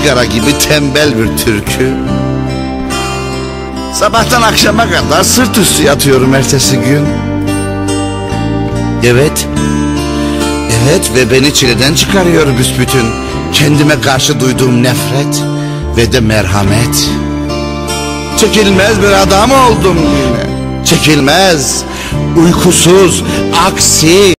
sigara gibi tembel bir türkü. Sabahtan akşama kadar sırt üstü yatıyorum ertesi gün. Evet. Evet ve beni çileden çıkarıyor büsbütün. Kendime karşı duyduğum nefret ve de merhamet. Çekilmez bir adam oldum yine. Çekilmez, uykusuz, aksi.